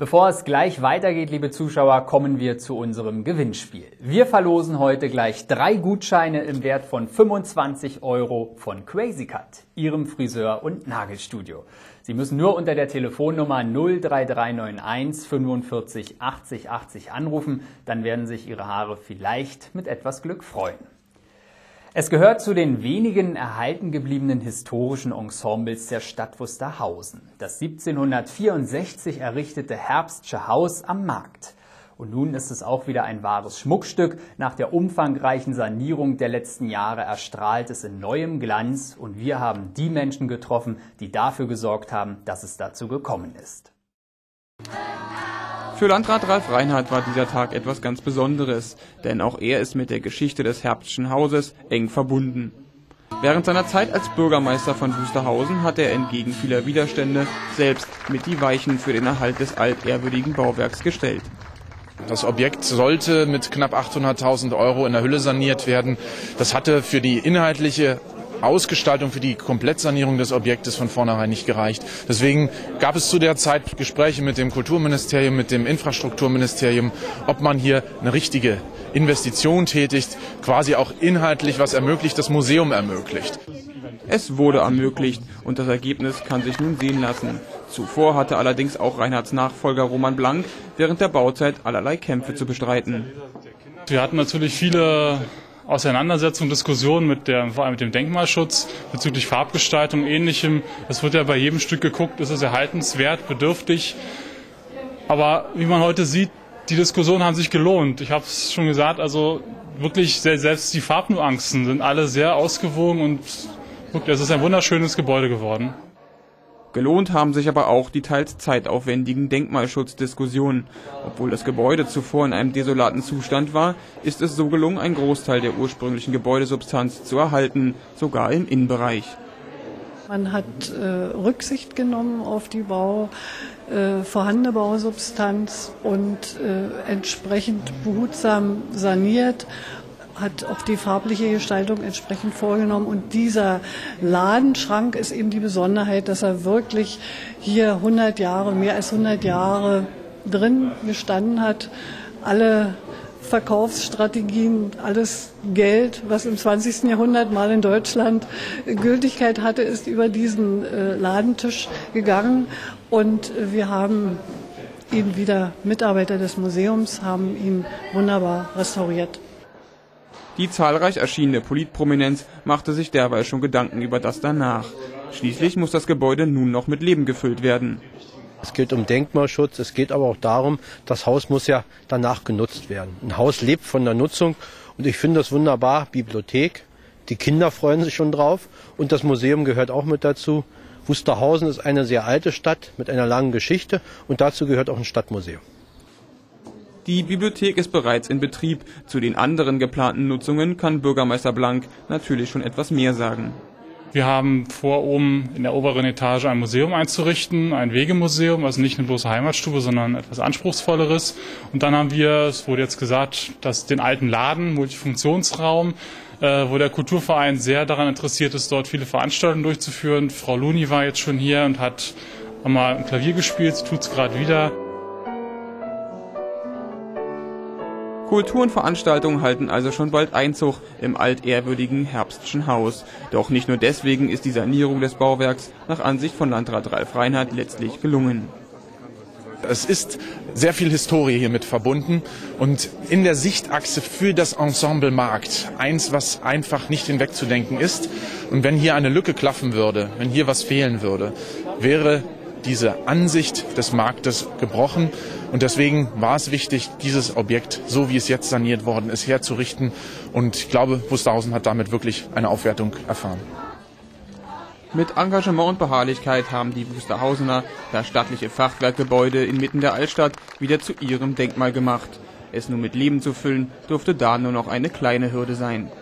Bevor es gleich weitergeht, liebe Zuschauer, kommen wir zu unserem Gewinnspiel. Wir verlosen heute gleich drei Gutscheine im Wert von 25 Euro von Crazy Cut, Ihrem Friseur- und Nagelstudio. Sie müssen nur unter der Telefonnummer 03391 45 80 80 anrufen, dann werden sich Ihre Haare vielleicht mit etwas Glück freuen. Es gehört zu den wenigen erhalten gebliebenen historischen Ensembles der Stadt Wusterhausen. Das 1764 errichtete Herbstsche Haus am Markt. Und nun ist es auch wieder ein wahres Schmuckstück. Nach der umfangreichen Sanierung der letzten Jahre erstrahlt es in neuem Glanz und wir haben die Menschen getroffen, die dafür gesorgt haben, dass es dazu gekommen ist. Für Landrat Ralf Reinhardt war dieser Tag etwas ganz Besonderes, denn auch er ist mit der Geschichte des Herbstschen Hauses eng verbunden. Während seiner Zeit als Bürgermeister von Wusterhausen hat er entgegen vieler Widerstände selbst mit die Weichen für den Erhalt des altehrwürdigen Bauwerks gestellt. Das Objekt sollte mit knapp 800.000 Euro in der Hülle saniert werden. Das hatte für die inhaltliche Ausgestaltung für die Komplettsanierung des Objektes von vornherein nicht gereicht. Deswegen gab es zu der Zeit Gespräche mit dem Kulturministerium, mit dem Infrastrukturministerium, ob man hier eine richtige Investition tätigt, quasi auch inhaltlich was ermöglicht, das Museum ermöglicht. Es wurde ermöglicht und das Ergebnis kann sich nun sehen lassen. Zuvor hatte allerdings auch Reinhards Nachfolger Roman Blank während der Bauzeit allerlei Kämpfe zu bestreiten. Wir hatten natürlich viele Auseinandersetzung, Diskussionen mit der, vor allem mit dem Denkmalschutz bezüglich Farbgestaltung, ähnlichem. Es wird ja bei jedem Stück geguckt, ist es erhaltenswert, bedürftig. Aber wie man heute sieht, die Diskussionen haben sich gelohnt. Ich habe es schon gesagt, also wirklich selbst die Farbnuancen sind alle sehr ausgewogen und es ist ein wunderschönes Gebäude geworden. Gelohnt haben sich aber auch die teils zeitaufwendigen Denkmalschutzdiskussionen. Obwohl das Gebäude zuvor in einem desolaten Zustand war, ist es so gelungen, einen Großteil der ursprünglichen Gebäudesubstanz zu erhalten, sogar im Innenbereich. Man hat äh, Rücksicht genommen auf die Bau, äh, vorhandene Bausubstanz und äh, entsprechend behutsam saniert hat auch die farbliche Gestaltung entsprechend vorgenommen. Und dieser Ladenschrank ist eben die Besonderheit, dass er wirklich hier 100 Jahre, mehr als 100 Jahre drin gestanden hat. Alle Verkaufsstrategien, alles Geld, was im 20. Jahrhundert mal in Deutschland Gültigkeit hatte, ist über diesen äh, Ladentisch gegangen. Und wir haben ihn wieder, Mitarbeiter des Museums, haben ihn wunderbar restauriert. Die zahlreich erschienene Politprominenz machte sich derweil schon Gedanken über das danach. Schließlich muss das Gebäude nun noch mit Leben gefüllt werden. Es geht um Denkmalschutz, es geht aber auch darum, das Haus muss ja danach genutzt werden. Ein Haus lebt von der Nutzung und ich finde das wunderbar. Bibliothek, die Kinder freuen sich schon drauf und das Museum gehört auch mit dazu. Wusterhausen ist eine sehr alte Stadt mit einer langen Geschichte und dazu gehört auch ein Stadtmuseum. Die Bibliothek ist bereits in Betrieb. Zu den anderen geplanten Nutzungen kann Bürgermeister Blank natürlich schon etwas mehr sagen. Wir haben vor, oben in der oberen Etage ein Museum einzurichten, ein Wegemuseum, also nicht eine bloße Heimatstube, sondern etwas Anspruchsvolleres. Und dann haben wir, es wurde jetzt gesagt, dass den alten Laden, Multifunktionsraum, äh, wo der Kulturverein sehr daran interessiert ist, dort viele Veranstaltungen durchzuführen. Frau Luni war jetzt schon hier und hat einmal ein Klavier gespielt, sie tut es gerade wieder. Kultur und Veranstaltungen halten also schon bald Einzug im altehrwürdigen Herbstschen Haus. Doch nicht nur deswegen ist die Sanierung des Bauwerks nach Ansicht von Landrat Ralf Reinhardt letztlich gelungen. Es ist sehr viel Historie hiermit verbunden und in der Sichtachse für das Ensemble Markt eins, was einfach nicht hinwegzudenken ist. Und wenn hier eine Lücke klaffen würde, wenn hier was fehlen würde, wäre diese Ansicht des Marktes gebrochen. Und deswegen war es wichtig, dieses Objekt, so wie es jetzt saniert worden ist, herzurichten. Und ich glaube, Wusterhausen hat damit wirklich eine Aufwertung erfahren. Mit Engagement und Beharrlichkeit haben die Wusterhausener das stattliche Fachwerkgebäude inmitten der Altstadt wieder zu ihrem Denkmal gemacht. Es nun mit Leben zu füllen, durfte da nur noch eine kleine Hürde sein.